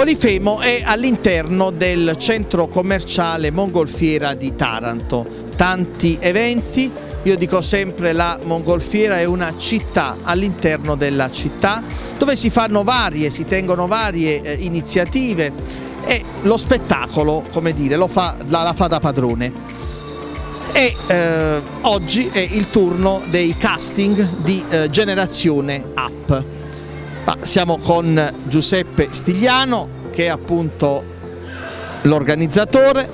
Polifemo è all'interno del centro commerciale Mongolfiera di Taranto, tanti eventi, io dico sempre la Mongolfiera è una città all'interno della città dove si fanno varie, si tengono varie eh, iniziative e lo spettacolo, come dire, fa, la, la fa da padrone. E eh, oggi è il turno dei casting di eh, Generazione Up. Siamo con Giuseppe Stigliano che è appunto l'organizzatore,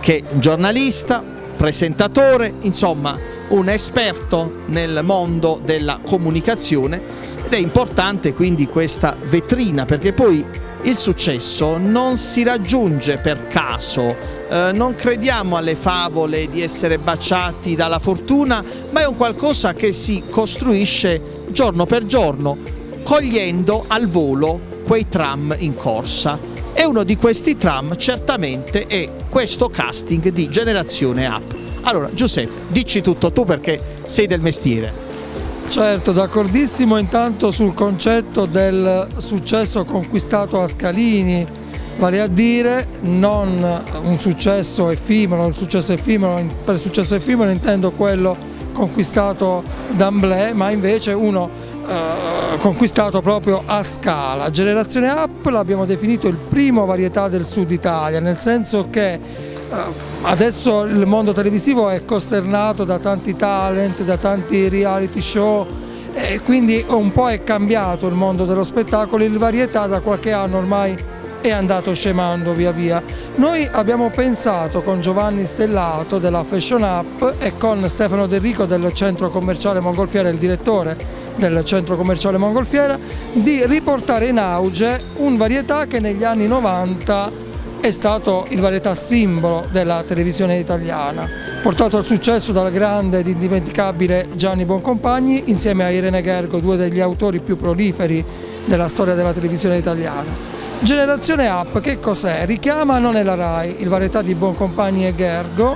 che è giornalista, presentatore, insomma un esperto nel mondo della comunicazione ed è importante quindi questa vetrina perché poi il successo non si raggiunge per caso, eh, non crediamo alle favole di essere baciati dalla fortuna, ma è un qualcosa che si costruisce giorno per giorno, cogliendo al volo quei tram in corsa. E uno di questi tram certamente è questo casting di Generazione Up. Allora Giuseppe, dici tutto tu perché sei del mestiere. Certo, d'accordissimo intanto sul concetto del successo conquistato a Scalini, vale a dire non un successo effimero, un successo effimero, per successo effimero intendo quello conquistato d'Amblè, ma invece uno eh, conquistato proprio a scala. Generazione Up l'abbiamo definito il primo varietà del sud Italia, nel senso che eh, adesso il mondo televisivo è costernato da tanti talent, da tanti reality show e quindi un po' è cambiato il mondo dello spettacolo, il varietà da qualche anno ormai è andato scemando via via. Noi abbiamo pensato con Giovanni Stellato della Fashion Up e con Stefano De Rico del centro commerciale Mongolfiera, il direttore del centro commerciale Mongolfiera, di riportare in auge un varietà che negli anni 90 è stato il varietà simbolo della televisione italiana, portato al successo dal grande ed indimenticabile Gianni Boncompagni insieme a Irene Gergo, due degli autori più proliferi della storia della televisione italiana. Generazione Up che cos'è? Richiama Non è la RAI, il varietà di Boncompagni e Gergo,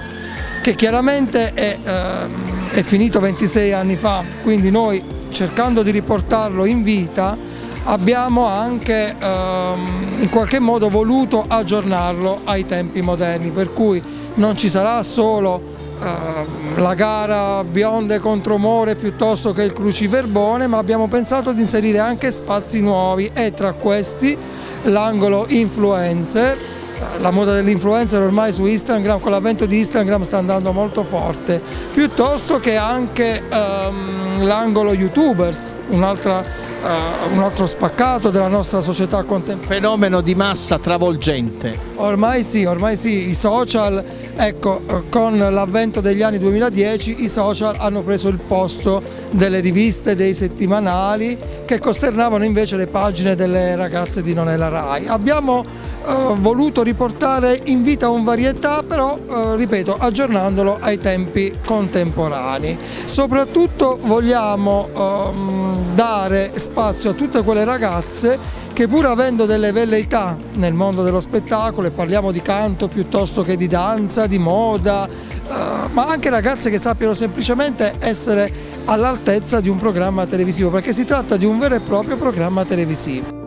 che chiaramente è, eh, è finito 26 anni fa, quindi noi cercando di riportarlo in vita abbiamo anche ehm, in qualche modo voluto aggiornarlo ai tempi moderni, per cui non ci sarà solo la gara bionde contro more piuttosto che il cruciverbone, ma abbiamo pensato di inserire anche spazi nuovi e tra questi l'angolo influencer. La moda dell'influencer ormai su Instagram, con l'avvento di Instagram sta andando molto forte, piuttosto che anche um, l'angolo youtubers, un'altra un altro spaccato della nostra società contemporanea. Fenomeno di massa travolgente. Ormai sì, ormai sì, i social, ecco, con l'avvento degli anni 2010 i social hanno preso il posto delle riviste, dei settimanali che costernavano invece le pagine delle ragazze di Nonella Rai. Abbiamo uh, voluto riportare in vita un varietà, però, uh, ripeto, aggiornandolo ai tempi contemporanei. Soprattutto vogliamo um, dare spazio a tutte quelle ragazze che pur avendo delle velleità nel mondo dello spettacolo, e parliamo di canto piuttosto che di danza, di moda, eh, ma anche ragazze che sappiano semplicemente essere all'altezza di un programma televisivo, perché si tratta di un vero e proprio programma televisivo.